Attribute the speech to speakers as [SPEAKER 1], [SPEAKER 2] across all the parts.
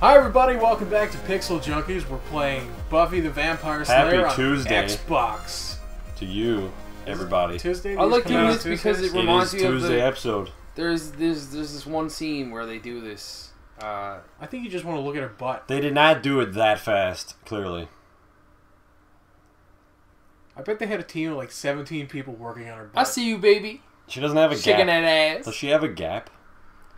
[SPEAKER 1] Hi everybody, welcome back to Pixel Junkies. We're playing Buffy the Vampire
[SPEAKER 2] Happy
[SPEAKER 1] Slayer on
[SPEAKER 2] Tuesday.
[SPEAKER 1] Xbox.
[SPEAKER 2] To you, everybody.
[SPEAKER 1] Tuesday.
[SPEAKER 3] I
[SPEAKER 1] These
[SPEAKER 3] like
[SPEAKER 1] come
[SPEAKER 3] doing
[SPEAKER 1] out
[SPEAKER 3] this because
[SPEAKER 1] Tuesdays?
[SPEAKER 3] it
[SPEAKER 2] It
[SPEAKER 3] reminds
[SPEAKER 2] is
[SPEAKER 3] me of
[SPEAKER 2] Tuesday
[SPEAKER 3] the.
[SPEAKER 2] episode.
[SPEAKER 3] There's there's there's this one scene where they do this. Uh,
[SPEAKER 1] I think you just want to look at her butt.
[SPEAKER 2] They did not do it that fast, clearly.
[SPEAKER 1] I bet they had a team of like 17 people working on her butt.
[SPEAKER 3] I see you, baby,
[SPEAKER 2] She doesn't have a
[SPEAKER 3] shaking
[SPEAKER 2] gap.
[SPEAKER 3] that
[SPEAKER 2] Does she have a gap?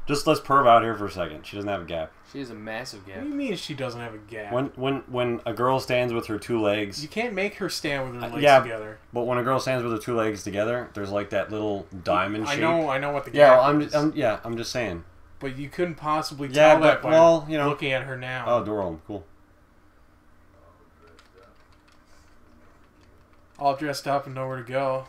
[SPEAKER 2] Just let's perv out here for a second. She doesn't have a gap.
[SPEAKER 3] She has a massive gap.
[SPEAKER 1] What do you mean she doesn't have a gap?
[SPEAKER 2] When when when a girl stands with her two legs,
[SPEAKER 1] you can't make her stand with her
[SPEAKER 2] Uh,
[SPEAKER 1] legs
[SPEAKER 2] yeah.
[SPEAKER 1] together.
[SPEAKER 2] but when a girl stands with her two legs together, there's like that little diamond
[SPEAKER 1] I
[SPEAKER 2] shape.
[SPEAKER 1] know, I know what the
[SPEAKER 2] Yeah,
[SPEAKER 1] gap
[SPEAKER 2] well, I'm,
[SPEAKER 1] is,
[SPEAKER 2] I'm yeah, I'm just saying.
[SPEAKER 1] but you couldn't possibly
[SPEAKER 2] Yeah,
[SPEAKER 1] tell that by
[SPEAKER 2] well, you know.
[SPEAKER 1] looking at her now.
[SPEAKER 2] Oh, door open. Cool.
[SPEAKER 1] All dressed up and nowhere to go.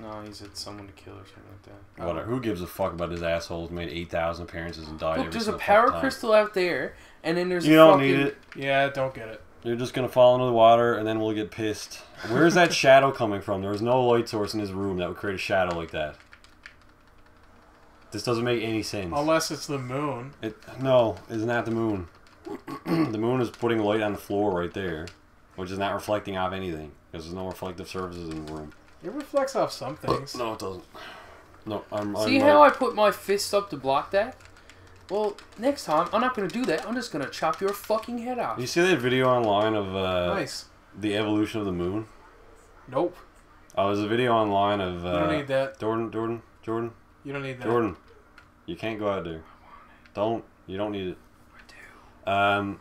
[SPEAKER 3] No, he said someone to kill or something like that.
[SPEAKER 2] Whatever. Who gives a fuck about his assholes? Made eight thousand appearances and died
[SPEAKER 3] Look,
[SPEAKER 2] every
[SPEAKER 3] there's a power
[SPEAKER 2] time.
[SPEAKER 3] crystal out there, and then there's
[SPEAKER 2] You
[SPEAKER 3] a
[SPEAKER 2] don't
[SPEAKER 3] fucking,
[SPEAKER 2] need it.
[SPEAKER 1] Yeah, don't get it.
[SPEAKER 2] You're just gonna fall into the water and then we'll get pissed. Where's that shadow coming from? There was no light source in his room that would create a shadow like that. This doesn't make any sense.
[SPEAKER 1] Unless it's the moon.
[SPEAKER 2] It no, it's not the moon. the moon is putting light on the floor right there, which is not reflecting off anything because there's no reflective surfaces in the room.
[SPEAKER 1] It reflects off some things.
[SPEAKER 2] No, it doesn't. No, I'm.
[SPEAKER 3] See
[SPEAKER 2] I'm
[SPEAKER 3] how
[SPEAKER 2] right.
[SPEAKER 3] I put my fist up to block that? Well, next time I'm not gonna do that. I'm just gonna chop your fucking head off.
[SPEAKER 2] You see that video online of uh,
[SPEAKER 1] nice.
[SPEAKER 2] the evolution of the moon?
[SPEAKER 1] Nope.
[SPEAKER 2] Oh, there's a video online of
[SPEAKER 1] You
[SPEAKER 2] uh,
[SPEAKER 1] don't need that.
[SPEAKER 2] Jordan, Jordan, Jordan.
[SPEAKER 1] You don't need that.
[SPEAKER 2] Jordan, you can't go out there. Don't. You don't need it. I do. Um,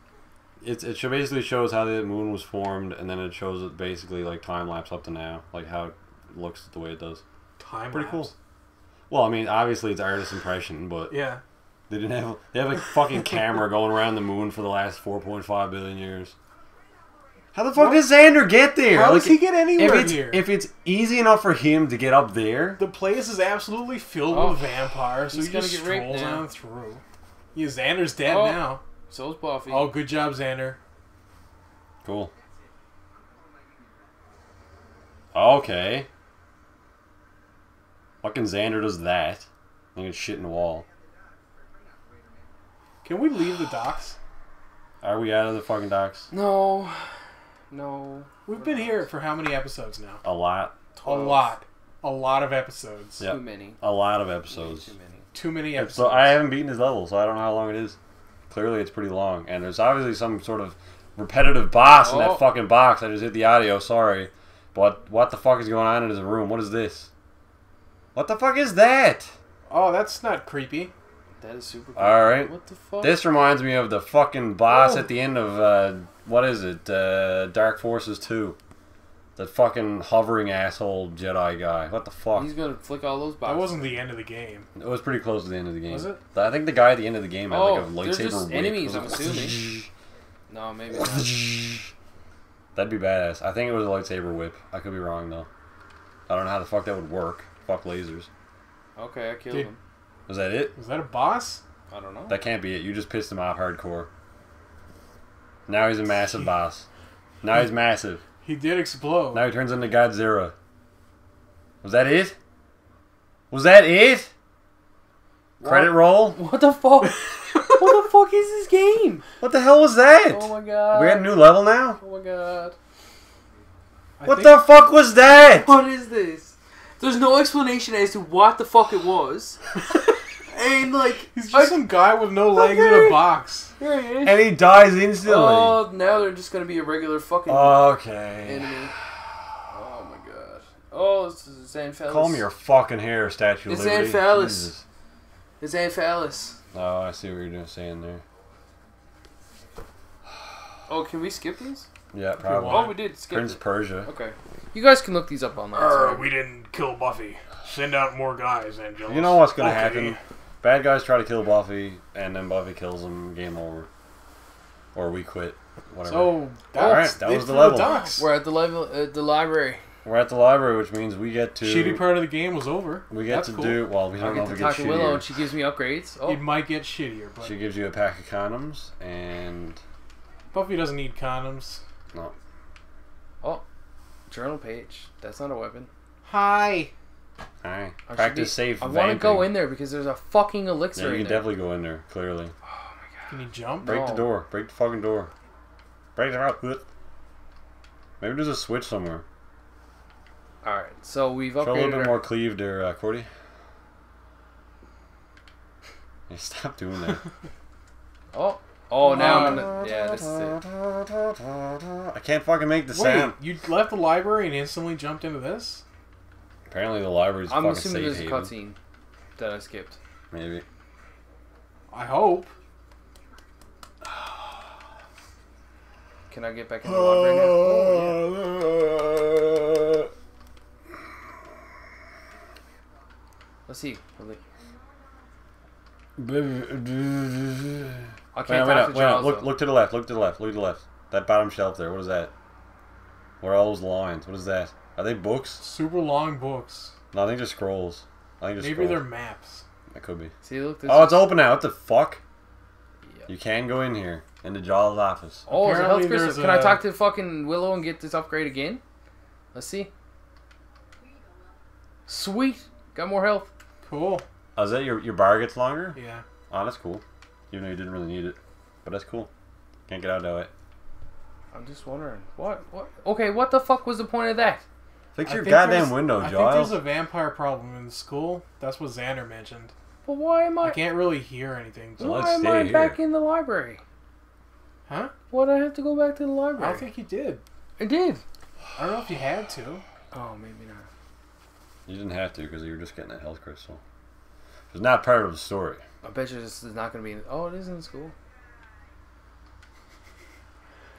[SPEAKER 2] it's it basically shows how the moon was formed, and then it shows it basically like time lapse up to now, like how it looks the way it does.
[SPEAKER 1] Time
[SPEAKER 2] Pretty cool. Well, I mean, obviously it's artist impression, but
[SPEAKER 1] Yeah.
[SPEAKER 2] they didn't have they have a fucking camera going around the moon for the last four point five billion years. How the fuck
[SPEAKER 1] What?
[SPEAKER 2] does Xander get there?
[SPEAKER 1] How
[SPEAKER 2] Like,
[SPEAKER 1] does he get
[SPEAKER 2] if
[SPEAKER 1] anywhere
[SPEAKER 2] it's
[SPEAKER 1] here?
[SPEAKER 2] if it's easy enough for him to get up there,
[SPEAKER 1] the place is absolutely filled
[SPEAKER 3] Oh.
[SPEAKER 1] with vampires, so
[SPEAKER 3] He's
[SPEAKER 1] he
[SPEAKER 3] gonna
[SPEAKER 1] just
[SPEAKER 3] get raped
[SPEAKER 1] strolls
[SPEAKER 3] now.
[SPEAKER 1] on through. Yeah, Xander's dead
[SPEAKER 3] Oh.
[SPEAKER 1] now.
[SPEAKER 3] So's Buffy.
[SPEAKER 1] Oh, good job, Xander.
[SPEAKER 2] cool. Okay. Fucking Xander does that. He gets shit in the wall.
[SPEAKER 1] Can we leave the docks?
[SPEAKER 2] Are we out of the fucking docks?
[SPEAKER 3] No, no.
[SPEAKER 1] We've been here for how many episodes now?
[SPEAKER 2] A lot.
[SPEAKER 1] A lot. A lot of episodes.
[SPEAKER 2] Yep.
[SPEAKER 3] Too many.
[SPEAKER 2] A lot of episodes.
[SPEAKER 3] Too many.
[SPEAKER 1] Too many episodes.
[SPEAKER 2] So I haven't beaten his level, so I don't know how long it is. Clearly, it's pretty long, and there's obviously some sort of repetitive boss in
[SPEAKER 3] Oh.
[SPEAKER 2] that fucking box. I just hit the audio. Sorry, but what the fuck is going on in his room? What is this? What the fuck is that?
[SPEAKER 1] Oh, that's not creepy.
[SPEAKER 3] That is super. Cool.
[SPEAKER 2] All right.
[SPEAKER 3] What the fuck?
[SPEAKER 2] This reminds me of the fucking boss
[SPEAKER 1] Oh.
[SPEAKER 2] at the end of uh, what is it? Uh, Dark Forces Two. The fucking hovering asshole Jedi guy. What the fuck?
[SPEAKER 3] He's gonna flick all those boxes.
[SPEAKER 1] That wasn't the end of the game.
[SPEAKER 2] It was pretty close to the end of the game.
[SPEAKER 1] Was it?
[SPEAKER 2] I think the guy at the end of the game had
[SPEAKER 3] Oh,
[SPEAKER 2] like a
[SPEAKER 3] they're
[SPEAKER 2] lightsaber
[SPEAKER 3] just enemies, I'm assuming. No, maybe not.
[SPEAKER 2] That'd be badass. I think it was a lightsaber whip. I could be wrong though. I don't know how the fuck that would work. Fuck lasers.
[SPEAKER 3] Okay, I killed
[SPEAKER 1] Dude.
[SPEAKER 3] him.
[SPEAKER 2] Was that it?
[SPEAKER 1] Was that a boss?
[SPEAKER 3] I don't know.
[SPEAKER 2] That can't be it. You just pissed him off hardcore. Now he's a massive boss. Now he's massive.
[SPEAKER 1] He did explode.
[SPEAKER 2] Now he turns into Godzilla. Was that it? Was that it? Credit roll?
[SPEAKER 3] What the fuck? what the fuck is this game?
[SPEAKER 2] What the hell was that?
[SPEAKER 3] Oh my god.
[SPEAKER 2] we got a new level now?
[SPEAKER 3] Oh my god.
[SPEAKER 1] I
[SPEAKER 2] What
[SPEAKER 1] think-
[SPEAKER 2] the fuck was that?
[SPEAKER 3] What is this? There's no explanation as to what the fuck it was. and like,
[SPEAKER 1] He's just some guy with no legs in a box.
[SPEAKER 3] here he is.
[SPEAKER 2] And he dies instantly.
[SPEAKER 3] Oh, now they're just gonna be a regular fucking
[SPEAKER 2] okay.
[SPEAKER 3] enemy. Oh my god. Oh, this is Xanthallus.
[SPEAKER 2] Call me your fucking hair, Statue of
[SPEAKER 3] It's
[SPEAKER 2] Liberty. Jesus.
[SPEAKER 3] It's Xanphallus.
[SPEAKER 2] Oh, I see what you're doing, saying there.
[SPEAKER 3] Oh, can we skip these?
[SPEAKER 2] Yeah, probably.
[SPEAKER 3] Oh, we did skip
[SPEAKER 2] Prince
[SPEAKER 3] it.
[SPEAKER 2] Persia.
[SPEAKER 3] Okay. You guys can look these up online.
[SPEAKER 1] Arr,
[SPEAKER 3] sorry.
[SPEAKER 1] we didn't kill Buffy. Send out more guys, Angelus.
[SPEAKER 2] You know what's gonna
[SPEAKER 1] Okay.
[SPEAKER 2] happen? Bad guys try to kill Buffy, and then Buffy kills them. Game over. Or we quit. Whatever.
[SPEAKER 1] So that's
[SPEAKER 2] Alright, that was the level.
[SPEAKER 1] Ducks.
[SPEAKER 3] We're at the level, at the library.
[SPEAKER 2] We're at the library, which means we get to
[SPEAKER 1] Shitty part of the game was over.
[SPEAKER 2] we get
[SPEAKER 1] That's
[SPEAKER 2] to
[SPEAKER 1] cool.
[SPEAKER 2] do well. We don't know
[SPEAKER 3] get
[SPEAKER 2] if
[SPEAKER 3] to
[SPEAKER 2] we get
[SPEAKER 3] talk to Willow, and she gives me upgrades. Oh,
[SPEAKER 1] It might get shittier, but
[SPEAKER 2] She gives you a pack of condoms, and
[SPEAKER 1] Buffy doesn't need condoms.
[SPEAKER 3] Journal page. That's not a weapon.
[SPEAKER 1] Hi.
[SPEAKER 2] hi,
[SPEAKER 3] I
[SPEAKER 2] practice
[SPEAKER 3] be-
[SPEAKER 2] safe.
[SPEAKER 3] I want to go in there because there's a fucking elixir
[SPEAKER 2] Yeah, you
[SPEAKER 3] in
[SPEAKER 2] can
[SPEAKER 3] there.
[SPEAKER 2] definitely go in there. Clearly, Oh my god.
[SPEAKER 1] Can you jump?
[SPEAKER 2] Break the door. Break the fucking door. Break the door. Maybe there's a switch somewhere.
[SPEAKER 3] All right, so we've
[SPEAKER 2] Show a little bit
[SPEAKER 3] Our,
[SPEAKER 2] more cleave there, uh, Cordy. Hey, stop doing that.
[SPEAKER 3] oh, oh, now I'm gonna. Yeah, this is it.
[SPEAKER 2] I can't fucking make the
[SPEAKER 1] Wait,
[SPEAKER 2] sound.
[SPEAKER 1] you left the library and instantly jumped into this?
[SPEAKER 2] Apparently the library's
[SPEAKER 3] I'm
[SPEAKER 2] fucking
[SPEAKER 3] assuming
[SPEAKER 2] safe
[SPEAKER 3] there's a
[SPEAKER 2] haven.
[SPEAKER 3] cutscene that I skipped.
[SPEAKER 2] Maybe.
[SPEAKER 1] I hope.
[SPEAKER 3] Can I get back in the library now? Oh, yeah. Let's see. Will it- I
[SPEAKER 2] Wait,
[SPEAKER 3] can't
[SPEAKER 2] wait,
[SPEAKER 3] talk
[SPEAKER 2] wait,
[SPEAKER 3] to Giles.
[SPEAKER 2] look,
[SPEAKER 3] though.
[SPEAKER 2] look to the left. Look to the left. Look to the left. That bottom shelf there. What is that? What are all those lines? What is that? Are they books?
[SPEAKER 1] Super long books.
[SPEAKER 2] No, I think they're scrolls. I think they're
[SPEAKER 1] Maybe
[SPEAKER 2] scrolls.
[SPEAKER 1] they're maps.
[SPEAKER 2] That could be.
[SPEAKER 3] See, look. This
[SPEAKER 2] Oh, it's open now. What the fuck?
[SPEAKER 3] Yeah.
[SPEAKER 2] You can go in here into Jaws' office.
[SPEAKER 3] Oh, it's a health
[SPEAKER 1] Apparently
[SPEAKER 3] crystal. Can I
[SPEAKER 1] a-
[SPEAKER 3] talk to fucking Willow and get this upgrade again? Let's see. Sweet. Got more health.
[SPEAKER 1] Cool.
[SPEAKER 2] Oh, is that your your bar gets longer?
[SPEAKER 1] Yeah.
[SPEAKER 2] Oh, that's cool. Even though you didn't really need it, but that's cool. Can't get out of it.
[SPEAKER 3] I'm just wondering. What? What? Okay, what the fuck was the point of that?
[SPEAKER 2] Fix
[SPEAKER 1] I
[SPEAKER 2] your
[SPEAKER 1] think
[SPEAKER 2] goddamn
[SPEAKER 1] there's-
[SPEAKER 2] window,
[SPEAKER 1] I think
[SPEAKER 2] Giles.
[SPEAKER 1] there's a vampire problem in the school. That's what Xander mentioned.
[SPEAKER 3] But why am
[SPEAKER 1] I
[SPEAKER 3] I...
[SPEAKER 1] can't really hear anything.
[SPEAKER 2] So
[SPEAKER 3] why
[SPEAKER 2] let's
[SPEAKER 3] am
[SPEAKER 2] stay
[SPEAKER 3] I
[SPEAKER 2] here.
[SPEAKER 3] back in the library?
[SPEAKER 1] Huh?
[SPEAKER 3] Why did I have to go back to the
[SPEAKER 1] I
[SPEAKER 3] library?
[SPEAKER 1] don't think you did.
[SPEAKER 3] I did.
[SPEAKER 1] I don't know if you had to.
[SPEAKER 3] Oh, maybe not.
[SPEAKER 2] You didn't have to because you were just getting a health crystal. It's not part of the story.
[SPEAKER 3] I bet you this is not going to be in... Oh, it is in school.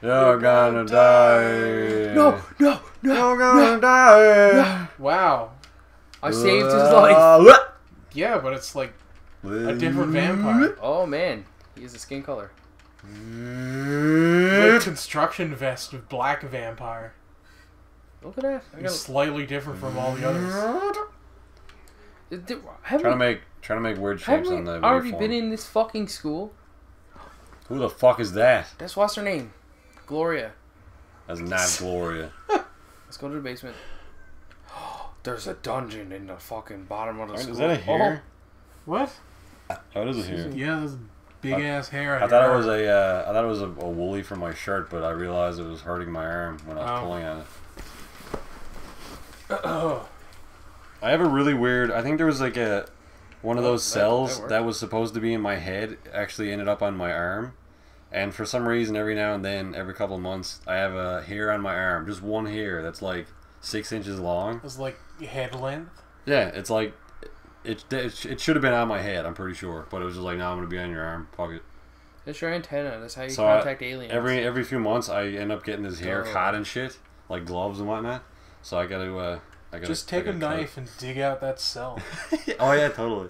[SPEAKER 2] You're gonna die.
[SPEAKER 3] No, no, no.
[SPEAKER 2] You're gonna die.
[SPEAKER 1] Wow.
[SPEAKER 3] I saved his life.
[SPEAKER 1] Yeah, but it's like a different vampire.
[SPEAKER 3] Oh, man. He has a skin color.
[SPEAKER 1] Like construction vest with black vampire.
[SPEAKER 3] Look at that. I
[SPEAKER 1] He's
[SPEAKER 3] got
[SPEAKER 1] slightly different from all the others.
[SPEAKER 3] Haven't
[SPEAKER 2] Trying to make trying to make weird
[SPEAKER 3] haven't
[SPEAKER 2] shapes on the
[SPEAKER 3] already
[SPEAKER 2] waveform.
[SPEAKER 3] been in this fucking school?
[SPEAKER 2] Who the fuck is that?
[SPEAKER 3] That's what's her name. Gloria.
[SPEAKER 2] That's not Gloria.
[SPEAKER 3] Let's go to the basement. There's a dungeon in the fucking bottom of the
[SPEAKER 2] Wait,
[SPEAKER 3] school.
[SPEAKER 2] is that a hair?
[SPEAKER 1] What?
[SPEAKER 2] Oh, it is a hair.
[SPEAKER 1] Yeah, this big ass hair.
[SPEAKER 2] I thought it was
[SPEAKER 1] arm.
[SPEAKER 2] a uh, I thought it was a, a woolly for my shirt, but I realized it was hurting my arm when I was
[SPEAKER 1] Oh.
[SPEAKER 2] pulling on it.
[SPEAKER 1] Oh,
[SPEAKER 2] I have a really weird. I think there was like a one of
[SPEAKER 3] Oh,
[SPEAKER 2] those cells
[SPEAKER 3] that
[SPEAKER 2] that,
[SPEAKER 3] worked.
[SPEAKER 2] was supposed to be in my head actually ended up on my arm, and for some reason, every now and then, every couple of months, I have a hair on my arm, just one hair that's like six inches long.
[SPEAKER 1] It's like head length.
[SPEAKER 2] Yeah, it's like it. It, it should have been on my head. I'm pretty sure, but it was just like, no, I'm gonna be on your arm. Fuck it.
[SPEAKER 3] That's your antenna. That's how you
[SPEAKER 2] So, I-
[SPEAKER 3] contact aliens.
[SPEAKER 2] Every every few months, I end up getting this hair
[SPEAKER 3] Oh.
[SPEAKER 2] caught and shit, like gloves and whatnot. So I gotta. Uh, I gotta
[SPEAKER 1] Just take a
[SPEAKER 2] gotta cut
[SPEAKER 1] knife and dig out that cell.
[SPEAKER 2] oh yeah, totally.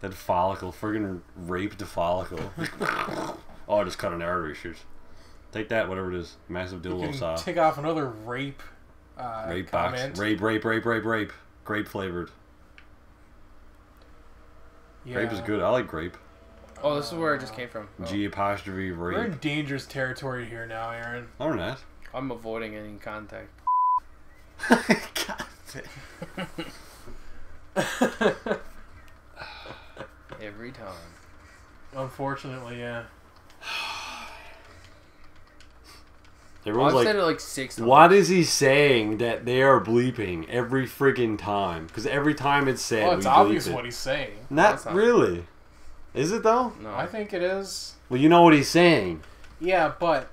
[SPEAKER 2] that follicle, friggin' raped the follicle. oh, I just cut an artery shoot. Take that, whatever it is. Massive
[SPEAKER 1] You
[SPEAKER 2] dildo
[SPEAKER 1] can
[SPEAKER 2] saw.
[SPEAKER 1] take off another rape. Uh,
[SPEAKER 2] Rape
[SPEAKER 1] comment.
[SPEAKER 2] box. Rape, rape, rape, rape, rape. Grape flavored.
[SPEAKER 1] Yeah.
[SPEAKER 2] Grape is good. I like grape.
[SPEAKER 3] oh, this is where it just came from. Oh,
[SPEAKER 2] G apostrophe
[SPEAKER 1] We're in dangerous territory here now, Aaron.
[SPEAKER 2] No, we're not.
[SPEAKER 3] I'm avoiding any contact.
[SPEAKER 2] God
[SPEAKER 3] Every time.
[SPEAKER 1] Unfortunately, yeah.
[SPEAKER 3] Well,
[SPEAKER 2] Everyone's
[SPEAKER 3] I've
[SPEAKER 2] like,
[SPEAKER 3] said it like six times.
[SPEAKER 2] what is he saying that they are bleeping every friggin' time? Because every time it's said,
[SPEAKER 1] Well, it's
[SPEAKER 2] we
[SPEAKER 1] obvious
[SPEAKER 2] bleep it.
[SPEAKER 1] what he's saying.
[SPEAKER 2] Not
[SPEAKER 3] not-
[SPEAKER 2] really. Is it though?
[SPEAKER 3] No.
[SPEAKER 1] I think it is.
[SPEAKER 2] Well, you know what he's saying.
[SPEAKER 1] Yeah, but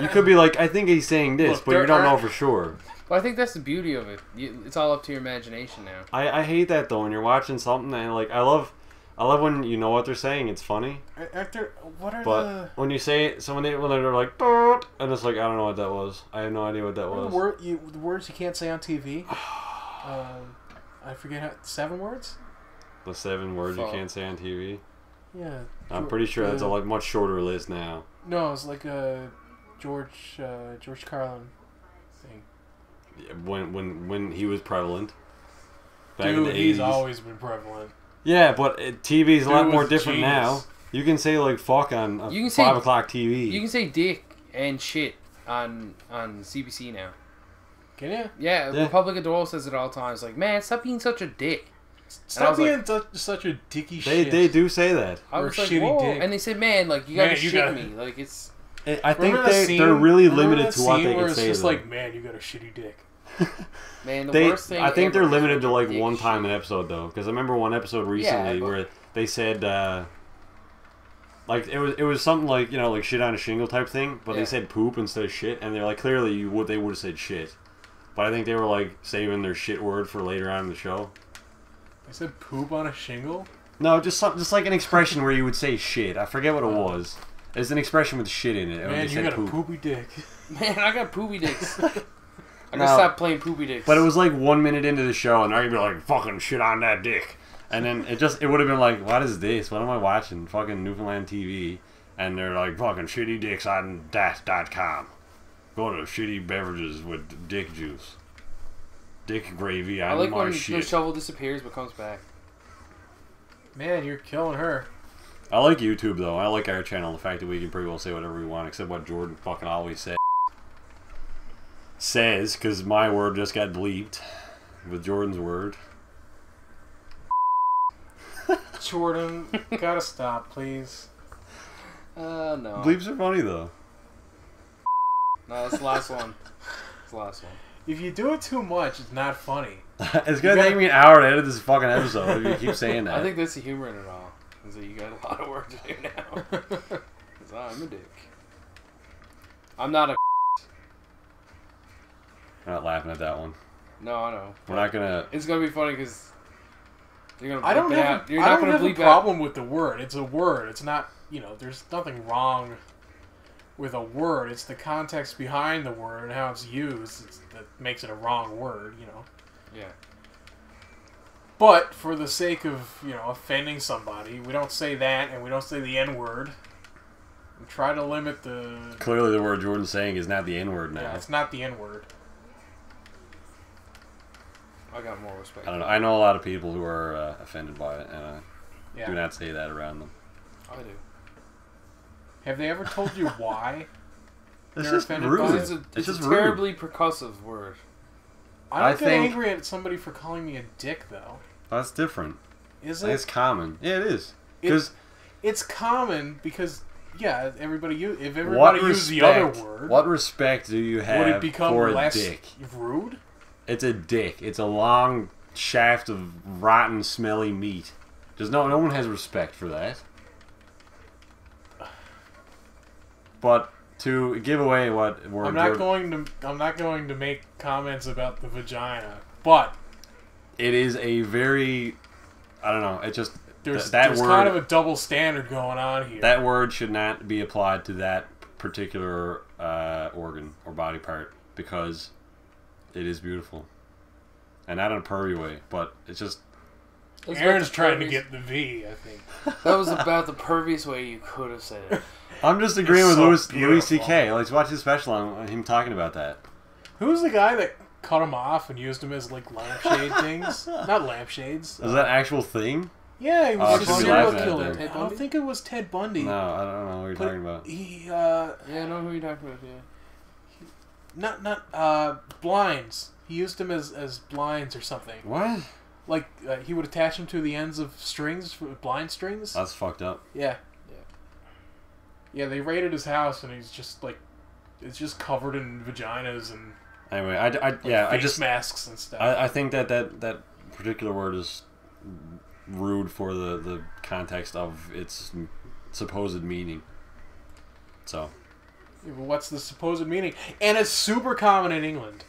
[SPEAKER 2] You could be like, I think he's saying this,
[SPEAKER 1] Look,
[SPEAKER 2] but you don't know for sure.
[SPEAKER 3] Well, I think that's the beauty of it. You, it's all up to your imagination now.
[SPEAKER 2] I, I hate that though when you're watching something and like I love I love when you know what they're saying. It's funny,
[SPEAKER 1] Hector, what are
[SPEAKER 2] but
[SPEAKER 1] the
[SPEAKER 2] when you say it, someone they when they're like "Doot," and it's like I don't know what that was. I have no idea what that
[SPEAKER 1] what
[SPEAKER 2] was.
[SPEAKER 1] the, word, you, the words you can't say on TV? um, I forget how seven words.
[SPEAKER 2] The seven words
[SPEAKER 3] Fuck.
[SPEAKER 2] you can't say on TV.
[SPEAKER 1] Yeah.
[SPEAKER 2] I'm pretty sure that's a
[SPEAKER 1] uh,
[SPEAKER 2] like much shorter list now.
[SPEAKER 1] No, it's like a George uh, George Carlin thing.
[SPEAKER 2] Yeah, When when when he was prevalent. Back in
[SPEAKER 1] Dude,
[SPEAKER 2] the
[SPEAKER 1] he's
[SPEAKER 2] 80s.
[SPEAKER 1] always been prevalent.
[SPEAKER 2] Yeah, but it, TV's a lot more different
[SPEAKER 1] genius.
[SPEAKER 2] now. You can say like fuck on a
[SPEAKER 3] You can say-
[SPEAKER 2] five o'clock TV.
[SPEAKER 3] You can say dick and shit on on CBC now.
[SPEAKER 1] Can you?
[SPEAKER 3] Yeah,
[SPEAKER 2] Yeah.
[SPEAKER 3] Republic of Doyle says it all the time. It's like, man, stop being such a dick.
[SPEAKER 1] Stop
[SPEAKER 3] was like-
[SPEAKER 1] being such, such a dicky
[SPEAKER 2] They
[SPEAKER 1] shit.
[SPEAKER 2] they do say that.
[SPEAKER 3] I
[SPEAKER 1] Or
[SPEAKER 3] was like,
[SPEAKER 1] shitty
[SPEAKER 3] whoa.
[SPEAKER 1] dick.
[SPEAKER 3] And they said, man, like, you gotta
[SPEAKER 1] Man, you
[SPEAKER 3] shit
[SPEAKER 1] gotta-
[SPEAKER 3] me. Like, it's.
[SPEAKER 2] I I think they
[SPEAKER 1] scene-
[SPEAKER 2] they're really limited to what
[SPEAKER 1] scene
[SPEAKER 2] they
[SPEAKER 1] where
[SPEAKER 2] can
[SPEAKER 1] it's just
[SPEAKER 2] though.
[SPEAKER 1] like, man, you got a shitty dick.
[SPEAKER 3] Man, the
[SPEAKER 2] they,
[SPEAKER 3] worst thing.
[SPEAKER 2] I think they're limited to like one time an episode though, because I remember one episode recently
[SPEAKER 3] but-
[SPEAKER 2] where they said uh, like it was it was something like you know like shit on a shingle type thing, but
[SPEAKER 3] Yeah.
[SPEAKER 2] they said poop instead of shit, and they're like clearly you would they would have said shit, but I think they were like saving their shit word for later on in the show.
[SPEAKER 1] They said poop on a shingle.
[SPEAKER 2] No, just some, just like an expression where you would say shit. I forget what it was. It's an expression with shit in it.
[SPEAKER 1] Man,
[SPEAKER 2] they
[SPEAKER 1] you got
[SPEAKER 2] poop.
[SPEAKER 1] a poopy dick.
[SPEAKER 3] Man, I got poopy dicks. I gotta
[SPEAKER 2] No.
[SPEAKER 3] stop playing poopy dicks.
[SPEAKER 2] But it was like one minute into the show, and I'd be like, "Fucking shit on that dick," and then it just it would have been like, "What is this? What am I watching? Fucking Newfoundland TV?" And they're like, "Fucking shitty dicks on dat dot com. Go to shitty beverages with dick juice, dick gravy on
[SPEAKER 3] I like
[SPEAKER 2] my
[SPEAKER 3] when
[SPEAKER 2] shit."
[SPEAKER 3] the shovel disappears but comes back.
[SPEAKER 1] Man, you're killing her.
[SPEAKER 2] I like YouTube though. I like our channel. The fact that we can pretty well say whatever we want, except what Jordan fucking always says. Says, because my word just got bleeped with Jordan's word.
[SPEAKER 1] Jordan, gotta stop, please.
[SPEAKER 3] Uh, no.
[SPEAKER 2] Bleeps are funny though.
[SPEAKER 3] No, that's the last one. That's the last one.
[SPEAKER 1] If you do it too much, it's not funny.
[SPEAKER 2] it's gonna take
[SPEAKER 1] gotta-
[SPEAKER 2] me an hour to edit this fucking episode if you keep saying that.
[SPEAKER 3] I think that's the humor in it all. Is that you got a lot of work to do now. 'Cause I'm a dick. I'm not a.
[SPEAKER 2] We're not laughing at that one.
[SPEAKER 3] No, I know.
[SPEAKER 2] We're not gonna.
[SPEAKER 3] It's gonna be funny because you're gonna.
[SPEAKER 1] I don't
[SPEAKER 3] it
[SPEAKER 1] have,
[SPEAKER 3] out. You're
[SPEAKER 1] I
[SPEAKER 3] not
[SPEAKER 1] don't
[SPEAKER 3] gonna
[SPEAKER 1] have a
[SPEAKER 3] bleep out.
[SPEAKER 1] problem with the word. It's a word. It's not, you know, there's nothing wrong with a word. It's the context behind the word and how it's used it's, that makes it a wrong word, you know.
[SPEAKER 3] Yeah.
[SPEAKER 1] But for the sake of, you know, offending somebody, we don't say that and we don't say the N word. We try to limit the.
[SPEAKER 2] Clearly, the word Jordan's saying is not the N word now.
[SPEAKER 1] Yeah, it's not the N word.
[SPEAKER 3] I got more respect.
[SPEAKER 2] I don't know. I know a lot of people who are uh, offended by it, and I
[SPEAKER 1] Yeah.
[SPEAKER 2] do not say that around them.
[SPEAKER 3] I do.
[SPEAKER 1] Have they ever told you why?
[SPEAKER 2] It's
[SPEAKER 1] They're
[SPEAKER 2] just
[SPEAKER 1] offended
[SPEAKER 2] rude.
[SPEAKER 1] by
[SPEAKER 3] It's a,
[SPEAKER 2] It's
[SPEAKER 3] it's
[SPEAKER 2] just
[SPEAKER 3] a
[SPEAKER 2] rude.
[SPEAKER 3] terribly percussive word.
[SPEAKER 1] I don't
[SPEAKER 2] I
[SPEAKER 1] get
[SPEAKER 2] think-
[SPEAKER 1] angry at somebody for calling me a dick, though.
[SPEAKER 2] That's different.
[SPEAKER 1] Is it?
[SPEAKER 2] It's common. Yeah, it is.
[SPEAKER 1] It-
[SPEAKER 2] Because
[SPEAKER 1] It's common because, yeah, everybody use if everybody used the other word,
[SPEAKER 2] What respect do you have
[SPEAKER 1] would it become
[SPEAKER 2] for a
[SPEAKER 1] less
[SPEAKER 2] dick?
[SPEAKER 1] rude?
[SPEAKER 2] It's a dick. It's a long shaft of rotten, smelly meat. There's no no one has respect for that. But to give away what we're
[SPEAKER 1] I'm not going to. I'm not going to make comments about the vagina, but
[SPEAKER 2] it is a very I don't know. It just
[SPEAKER 1] there's,
[SPEAKER 2] th- that
[SPEAKER 1] there's
[SPEAKER 2] word
[SPEAKER 1] kind of a double standard going on here.
[SPEAKER 2] that word should not be applied to that particular uh, organ or body part because it is beautiful, and not in a pervy way, but it's just
[SPEAKER 3] That's
[SPEAKER 1] Aaron's
[SPEAKER 3] about the
[SPEAKER 1] trying to get the V. I think.
[SPEAKER 3] That was about the perviest way you could have said it.
[SPEAKER 2] I'm just agreeing
[SPEAKER 1] It's
[SPEAKER 2] with
[SPEAKER 1] so
[SPEAKER 2] Louis Louis. C.K. Let's watch his special on him talking about that.
[SPEAKER 1] Who's the guy that cut him off and used him as like lampshade things? Not lampshades.
[SPEAKER 2] Is that actual thing?
[SPEAKER 1] Yeah, he
[SPEAKER 2] Oh,
[SPEAKER 1] was
[SPEAKER 2] should
[SPEAKER 1] a serial killer.
[SPEAKER 2] that.
[SPEAKER 3] Ted
[SPEAKER 1] I don't think it was Ted Bundy.
[SPEAKER 2] No, I don't know what you're
[SPEAKER 1] But
[SPEAKER 2] talking about.
[SPEAKER 1] He uh,
[SPEAKER 3] Yeah, I know who you're talking about. Yeah.
[SPEAKER 1] Not not uh blinds. He used them as as blinds or something.
[SPEAKER 2] What?
[SPEAKER 1] Like uh, he would attach them to the ends of strings, blind strings.
[SPEAKER 2] That's fucked up.
[SPEAKER 1] yeah.
[SPEAKER 3] Yeah.
[SPEAKER 1] Yeah, they raided his house and he's just like, it's just covered in vaginas and
[SPEAKER 2] Anyway, I, I
[SPEAKER 1] like,
[SPEAKER 2] yeah, I just
[SPEAKER 1] masks and stuff.
[SPEAKER 2] I, I think that, that that particular word is rude for the the context of its supposed meaning. So
[SPEAKER 1] what's the supposed meaning? And it's super common in England.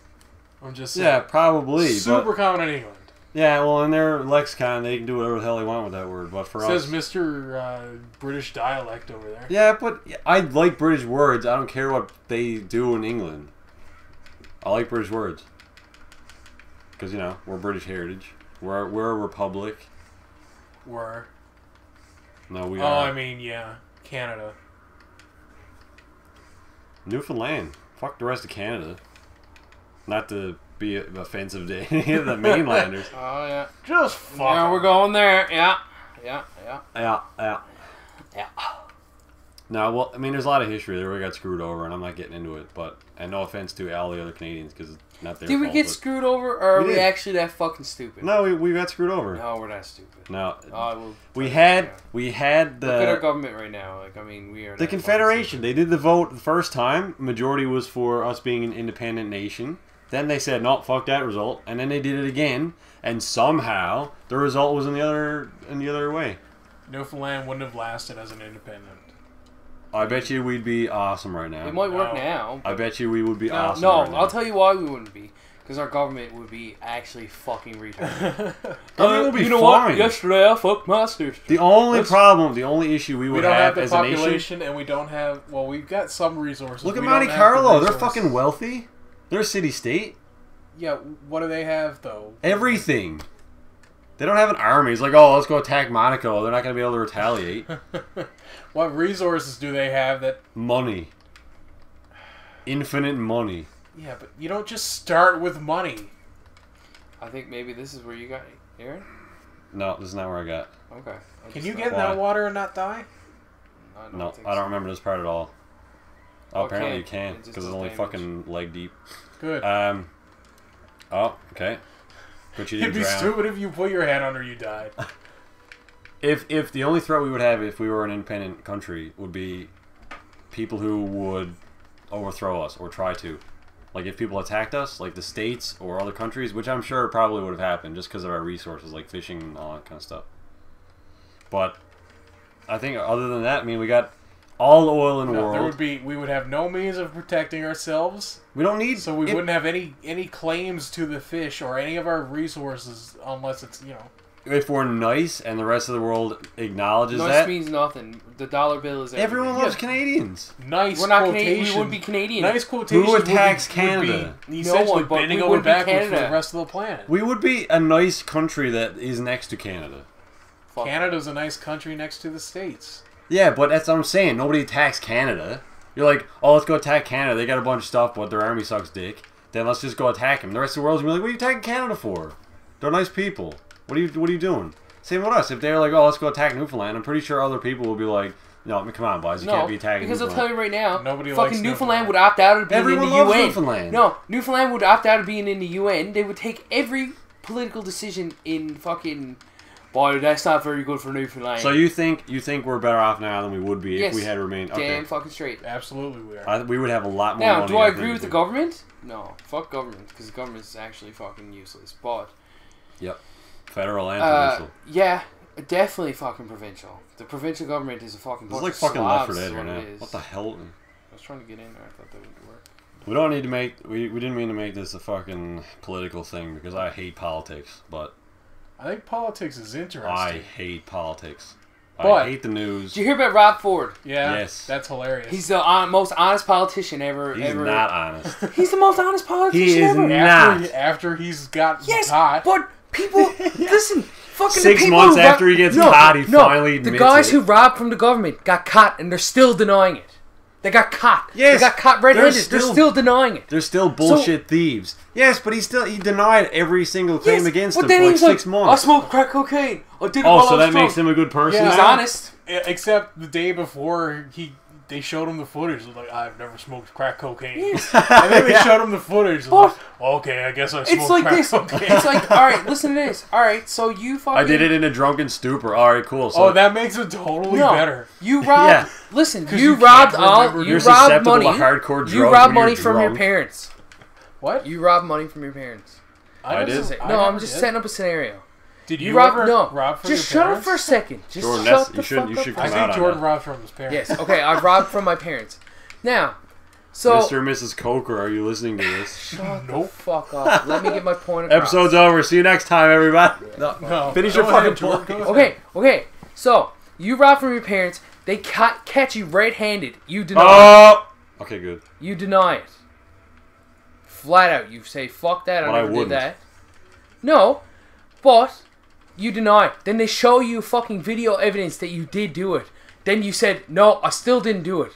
[SPEAKER 1] I'm just saying.
[SPEAKER 2] yeah, probably.
[SPEAKER 1] super
[SPEAKER 2] But,
[SPEAKER 1] common in England.
[SPEAKER 2] yeah, well, in their lexicon, they can do whatever the hell they want with that word. But for
[SPEAKER 1] Says
[SPEAKER 2] us, says
[SPEAKER 1] Mr. Uh, British dialect over there.
[SPEAKER 2] yeah, but I like British words. I don't care what they do in England. I like British words because you know we're British heritage. We're we're a republic.
[SPEAKER 1] We're.
[SPEAKER 2] No, we
[SPEAKER 1] Oh,
[SPEAKER 2] are Oh,
[SPEAKER 1] I mean, yeah, Canada.
[SPEAKER 2] Newfoundland. Fuck the rest of Canada. Not to be offensive to any of the mainlanders.
[SPEAKER 3] Oh yeah.
[SPEAKER 1] Just fuck.
[SPEAKER 3] Yeah,
[SPEAKER 1] 'em.
[SPEAKER 3] we're going there. Yeah. Yeah. Yeah.
[SPEAKER 2] Yeah, yeah.
[SPEAKER 3] Yeah.
[SPEAKER 2] No, well, I mean, there's a lot of history there. We got screwed over, and I'm not getting into it. But and no offense to all the other Canadians because it's not their
[SPEAKER 3] Did we
[SPEAKER 2] fault,
[SPEAKER 3] get screwed over, or are
[SPEAKER 2] We
[SPEAKER 3] we, actually that fucking stupid?
[SPEAKER 2] No, we, we got screwed over.
[SPEAKER 3] No, we're not stupid.
[SPEAKER 2] No,
[SPEAKER 3] Oh, well,
[SPEAKER 2] we had
[SPEAKER 3] yeah.
[SPEAKER 2] we had the
[SPEAKER 3] Look at our government right now. Like, I mean, we are
[SPEAKER 2] the Confederation. They did the vote the first time. Majority was for us being an independent nation. Then they said, "No, fuck that result," and then they did it again. And somehow the result was in the other in the other way.
[SPEAKER 1] Newfoundland wouldn't have lasted as an independent.
[SPEAKER 2] I bet you we'd be awesome right now.
[SPEAKER 3] It might work
[SPEAKER 1] No.
[SPEAKER 3] now.
[SPEAKER 2] I bet you we would be
[SPEAKER 3] No,
[SPEAKER 2] awesome.
[SPEAKER 3] no
[SPEAKER 2] right.
[SPEAKER 3] I'll tell you why we wouldn't be. Because our government would be actually fucking retarded.
[SPEAKER 2] Government will be
[SPEAKER 3] you know
[SPEAKER 2] fine.
[SPEAKER 3] what? Yesterday I fucked my sister.
[SPEAKER 2] The only
[SPEAKER 3] Let's-
[SPEAKER 2] problem, the only issue we
[SPEAKER 1] we
[SPEAKER 2] would
[SPEAKER 1] don't
[SPEAKER 2] have,
[SPEAKER 1] have the
[SPEAKER 2] as a nation.
[SPEAKER 1] population, and we don't have. Well, we've got some resources.
[SPEAKER 2] Look at Monte
[SPEAKER 1] don't the
[SPEAKER 2] Carlo. They're fucking wealthy. They're a city state.
[SPEAKER 1] Yeah, what do they have though?
[SPEAKER 2] Everything. They don't have an army. It's like, oh, let's go attack Monaco. They're not going to be able to retaliate.
[SPEAKER 1] what resources do they have that?
[SPEAKER 2] money. Infinite money.
[SPEAKER 1] Yeah, but you don't just start with money.
[SPEAKER 3] I think maybe this is where you got Aaron.
[SPEAKER 2] No, this is not where I got.
[SPEAKER 3] Okay. I
[SPEAKER 1] Can you get in that water and not die?
[SPEAKER 3] I don't
[SPEAKER 2] No, I don't
[SPEAKER 3] so.
[SPEAKER 2] remember this part at all. Oh,
[SPEAKER 3] Oh,
[SPEAKER 2] apparently
[SPEAKER 3] can.
[SPEAKER 2] you can
[SPEAKER 3] It just
[SPEAKER 2] because it's only
[SPEAKER 3] damage.
[SPEAKER 2] fucking leg deep.
[SPEAKER 1] Good.
[SPEAKER 2] Um. Oh, okay. But you
[SPEAKER 1] It'd be
[SPEAKER 2] drown.
[SPEAKER 1] stupid if you put your head under, you died.
[SPEAKER 2] If if the only threat we would have if we were an independent country would be people who would overthrow us or try to, like if people attacked us, like the states or other countries, which I'm sure probably would have happened just because of our resources, like fishing and all that kind of stuff. But I think other than that, I mean, we got all the oil in the
[SPEAKER 1] No,
[SPEAKER 2] world.
[SPEAKER 1] there would be. We would have no means of protecting ourselves,
[SPEAKER 2] we don't need
[SPEAKER 1] so we
[SPEAKER 2] it-
[SPEAKER 1] wouldn't have any any claims to the fish or any of our resources unless it's you know.
[SPEAKER 2] If we're nice and the rest of the world acknowledges
[SPEAKER 3] Nice
[SPEAKER 2] that.
[SPEAKER 3] means nothing. The dollar bill is everything.
[SPEAKER 2] Everyone loves Canadians.
[SPEAKER 1] Nice
[SPEAKER 3] We're not
[SPEAKER 1] quotation.
[SPEAKER 3] Canadian. We wouldn't be Canadian.
[SPEAKER 1] Nice quotation.
[SPEAKER 2] Who attacks
[SPEAKER 1] would be, would
[SPEAKER 2] Canada?
[SPEAKER 1] Be
[SPEAKER 3] No one, but we wouldn't be
[SPEAKER 1] backwards for the rest of the planet.
[SPEAKER 2] We would be a nice country that is next to Canada.
[SPEAKER 3] Fuck.
[SPEAKER 1] Canada's a nice country next to the states.
[SPEAKER 2] Yeah, but that's what I'm saying. Nobody attacks Canada. You're like, oh, let's go attack Canada. They got a bunch of stuff, but their army sucks dick. Then let's just go attack them. The rest of the world's gonna be like, what are you attacking Canada for? They're nice people. What are you What are you doing? Same with us. If they're like, oh, let's go attack Newfoundland, I'm pretty sure other people will be like, no, I mean, come on, boys, you
[SPEAKER 3] No,
[SPEAKER 2] can't be attacking Newfoundland.
[SPEAKER 3] because I'll tell you right now,
[SPEAKER 1] Nobody likes
[SPEAKER 3] fucking Newfoundland
[SPEAKER 1] Newfoundland.
[SPEAKER 3] would opt out of being
[SPEAKER 2] Everyone
[SPEAKER 3] in the
[SPEAKER 2] loves
[SPEAKER 3] UN.
[SPEAKER 2] Newfoundland.
[SPEAKER 3] No, Newfoundland would opt out of being in the UN. They would take every political decision in fucking. Boy, that's not very good for Newfoundland.
[SPEAKER 2] So you think you think we're better off now than we would be
[SPEAKER 3] Yes.
[SPEAKER 2] if we had remained? Okay,
[SPEAKER 3] damn fucking straight.
[SPEAKER 1] Absolutely, we are.
[SPEAKER 2] I, we would have a lot more
[SPEAKER 3] Now,
[SPEAKER 2] money.
[SPEAKER 3] do I
[SPEAKER 2] think,
[SPEAKER 3] agree with the government? No, fuck government because the government's actually fucking useless. But
[SPEAKER 2] Yep, federal and
[SPEAKER 3] uh,
[SPEAKER 2] provincial.
[SPEAKER 3] yeah, definitely fucking provincial. The provincial government is a fucking.
[SPEAKER 2] This is like
[SPEAKER 3] of
[SPEAKER 2] fucking Left 4 Dead right
[SPEAKER 3] what
[SPEAKER 2] now. What the hell?
[SPEAKER 3] I was trying to get in there. I thought that would work.
[SPEAKER 2] We don't need to make we, we didn't mean to make this a fucking political thing because I hate politics, but
[SPEAKER 1] I think politics is interesting.
[SPEAKER 2] I hate politics. I hate the news.
[SPEAKER 3] Did you hear about Rob Ford?
[SPEAKER 1] yeah,
[SPEAKER 2] Yes.
[SPEAKER 1] that's hilarious.
[SPEAKER 3] He's the hon- most honest politician ever.
[SPEAKER 2] He's
[SPEAKER 3] ever.
[SPEAKER 2] not honest.
[SPEAKER 3] He's the most honest politician
[SPEAKER 2] is
[SPEAKER 3] ever.
[SPEAKER 2] not.
[SPEAKER 1] after, he, after he's got
[SPEAKER 3] Yes,
[SPEAKER 1] caught.
[SPEAKER 3] but people listen. Fucking
[SPEAKER 2] Six
[SPEAKER 3] the
[SPEAKER 2] months
[SPEAKER 3] who
[SPEAKER 2] after he gets
[SPEAKER 3] no,
[SPEAKER 2] caught, he
[SPEAKER 3] no,
[SPEAKER 2] finally
[SPEAKER 3] The guys
[SPEAKER 2] it.
[SPEAKER 3] who robbed from the government got caught, and they're still denying it. They got caught.
[SPEAKER 2] Yes,
[SPEAKER 3] they got caught red-handed.
[SPEAKER 2] they're
[SPEAKER 3] They're
[SPEAKER 2] still-
[SPEAKER 3] still, denying it.
[SPEAKER 2] They're still bullshit thieves. Yes, but he still he denied every single claim
[SPEAKER 3] Yes,
[SPEAKER 2] against
[SPEAKER 3] but
[SPEAKER 2] him
[SPEAKER 3] then
[SPEAKER 2] for like six
[SPEAKER 3] like,
[SPEAKER 2] months.
[SPEAKER 3] I smoked crack cocaine. I did it
[SPEAKER 2] oh,
[SPEAKER 3] while
[SPEAKER 2] so
[SPEAKER 3] I was
[SPEAKER 2] that makes him a good person.
[SPEAKER 1] Yeah.
[SPEAKER 3] He's honest.
[SPEAKER 1] Except the day before, he they showed him the footage. Like I've never smoked crack cocaine.
[SPEAKER 3] Yes.
[SPEAKER 1] and then they
[SPEAKER 2] Yeah.
[SPEAKER 1] showed him the footage.
[SPEAKER 3] But-
[SPEAKER 1] Like, okay, I guess I smoked
[SPEAKER 3] It's like
[SPEAKER 1] crack
[SPEAKER 3] this.
[SPEAKER 1] cocaine.
[SPEAKER 3] It's like, all right, listen to this. All right, so you fucking.
[SPEAKER 2] I did it in a drunken stupor. All right, cool. So
[SPEAKER 1] oh, that makes it totally
[SPEAKER 3] No,
[SPEAKER 1] better.
[SPEAKER 3] you robbed.
[SPEAKER 2] Yeah.
[SPEAKER 3] Listen,
[SPEAKER 1] 'Cause
[SPEAKER 3] you,
[SPEAKER 1] you
[SPEAKER 3] robbed all. You robbed
[SPEAKER 2] susceptible to
[SPEAKER 3] money.
[SPEAKER 2] hardcore
[SPEAKER 3] You robbed money from your parents.
[SPEAKER 1] What?
[SPEAKER 3] You robbed money from your parents.
[SPEAKER 2] I did?
[SPEAKER 1] never- I
[SPEAKER 3] No, I'm just
[SPEAKER 1] did.
[SPEAKER 3] setting up a scenario.
[SPEAKER 1] Did
[SPEAKER 3] You,
[SPEAKER 1] you,
[SPEAKER 3] robbed
[SPEAKER 1] ever
[SPEAKER 3] no.
[SPEAKER 1] rob from
[SPEAKER 3] just
[SPEAKER 1] your
[SPEAKER 3] shut up for a second. Just
[SPEAKER 2] Jordan,
[SPEAKER 3] shut the
[SPEAKER 2] you should-
[SPEAKER 3] fuck
[SPEAKER 2] you
[SPEAKER 3] up
[SPEAKER 2] should
[SPEAKER 3] for
[SPEAKER 1] I
[SPEAKER 3] a
[SPEAKER 2] come out
[SPEAKER 1] think
[SPEAKER 2] on
[SPEAKER 1] Jordan
[SPEAKER 2] that.
[SPEAKER 1] robbed from his parents.
[SPEAKER 3] Yes. Okay, I robbed from my parents. Now, so
[SPEAKER 2] Mr. and Mrs. Coker, are you listening to this?
[SPEAKER 3] shut the
[SPEAKER 1] Nope.
[SPEAKER 3] fuck up. Let me get my point across.
[SPEAKER 2] Episode's over. See you next time, everybody. No,
[SPEAKER 1] No,
[SPEAKER 2] Finish your fucking
[SPEAKER 1] Jordan,
[SPEAKER 2] point.
[SPEAKER 3] Okay, okay. So you robbed from your parents. They ca- catch you red-handed. You deny. Oh! it.
[SPEAKER 2] Oh. Okay, good.
[SPEAKER 3] You deny it. Flat out, you say "fuck that." I
[SPEAKER 2] But I
[SPEAKER 3] never did
[SPEAKER 2] wouldn't.
[SPEAKER 3] that. No, but you deny. Then they show you fucking video evidence that you did do it. Then you said, "No, I still didn't do it."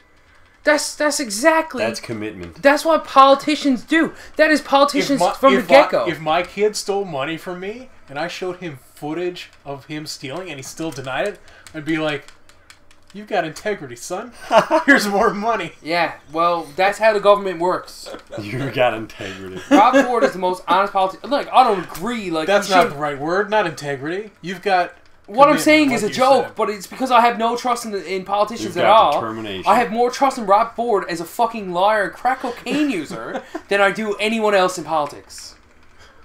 [SPEAKER 3] That's that's exactly
[SPEAKER 2] That's commitment.
[SPEAKER 3] that's what politicians do. That is politicians
[SPEAKER 1] my-
[SPEAKER 3] from the
[SPEAKER 1] if
[SPEAKER 3] get go.
[SPEAKER 1] If my kid stole money from me and I showed him footage of him stealing and he still denied it, I'd be like, You've got integrity, son. Here's more money.
[SPEAKER 3] Yeah, well, that's how the government works.
[SPEAKER 2] You've got integrity.
[SPEAKER 3] Rob Ford is the most honest politician. Like, I don't agree. Like,
[SPEAKER 1] That's not the right word. Not integrity. You've got.
[SPEAKER 3] What I'm saying
[SPEAKER 1] like
[SPEAKER 3] is a joke,
[SPEAKER 1] said.
[SPEAKER 3] but it's because I have no trust in, the, in politicians
[SPEAKER 2] You've
[SPEAKER 3] at all.
[SPEAKER 2] determination.
[SPEAKER 3] I have more trust in Rob Ford as a fucking liar, and crack cocaine user than I do anyone else in politics.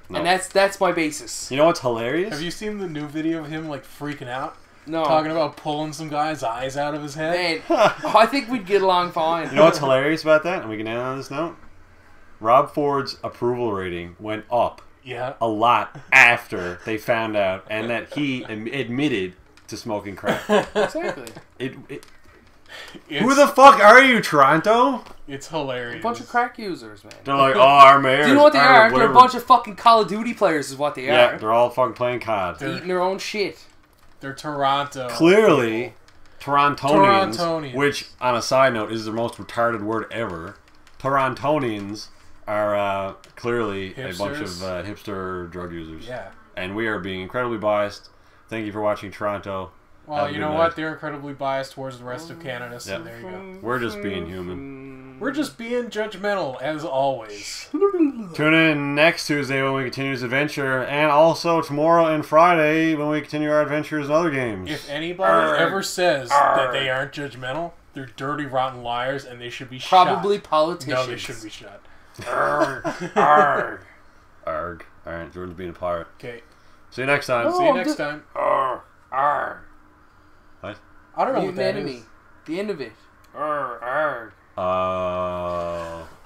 [SPEAKER 2] No.
[SPEAKER 3] And that's that's my basis.
[SPEAKER 2] You know what's hilarious?
[SPEAKER 1] Have you seen the new video of him like freaking out,
[SPEAKER 3] No,
[SPEAKER 1] talking about pulling some guy's eyes out of his head?
[SPEAKER 3] man, I think we'd get along fine.
[SPEAKER 2] You know what's hilarious about that? And we can end on this note. Rob Ford's approval rating went up
[SPEAKER 1] Yeah.
[SPEAKER 2] a lot after they found out, and that he am- admitted to smoking crack.
[SPEAKER 3] exactly.
[SPEAKER 2] It, it, who the fuck are you, Toronto?
[SPEAKER 1] It's hilarious.
[SPEAKER 3] A bunch of crack users, man.
[SPEAKER 2] They're like, oh, our mayor.
[SPEAKER 3] Do you know what they are? They're a bunch of fucking Call of Duty players, is what they
[SPEAKER 2] Yeah,
[SPEAKER 3] are.
[SPEAKER 2] they're all fucking playing COD.
[SPEAKER 1] They're-
[SPEAKER 3] Eating their own shit.
[SPEAKER 1] They're Toronto.
[SPEAKER 2] Clearly, Torontonians,
[SPEAKER 1] Torontonians.
[SPEAKER 2] which on a side note is the most retarded word ever. Torontonians are uh, clearly a bunch of uh, hipster drug users.
[SPEAKER 1] Yeah.
[SPEAKER 2] And we are being incredibly biased. Thank you for watching Toronto.
[SPEAKER 1] Well, you know
[SPEAKER 2] night.
[SPEAKER 1] what? They're incredibly biased towards the rest of Canada, so
[SPEAKER 2] Yep.
[SPEAKER 1] there you go.
[SPEAKER 2] We're just being human.
[SPEAKER 1] We're just being judgmental, as always.
[SPEAKER 2] Tune in next Tuesday when we continue this adventure, and also tomorrow and Friday when we continue our adventures in other games.
[SPEAKER 1] If anybody
[SPEAKER 3] Arrgh.
[SPEAKER 1] ever says that they aren't judgmental, they're dirty, rotten liars, and they should be shot.
[SPEAKER 3] Probably politicians.
[SPEAKER 1] No, they should be shot.
[SPEAKER 3] Arrgh.
[SPEAKER 2] Arg. Arg. Alright, Jordan's being a pirate.
[SPEAKER 1] Okay.
[SPEAKER 2] See you next time.
[SPEAKER 1] See you next
[SPEAKER 3] the-
[SPEAKER 1] time.
[SPEAKER 3] Arrgh. Arrgh.
[SPEAKER 1] I don't know what
[SPEAKER 3] Mutant
[SPEAKER 1] that
[SPEAKER 3] enemy.
[SPEAKER 1] is.
[SPEAKER 3] The end of it. Arrgh. Arrgh.
[SPEAKER 2] Oh.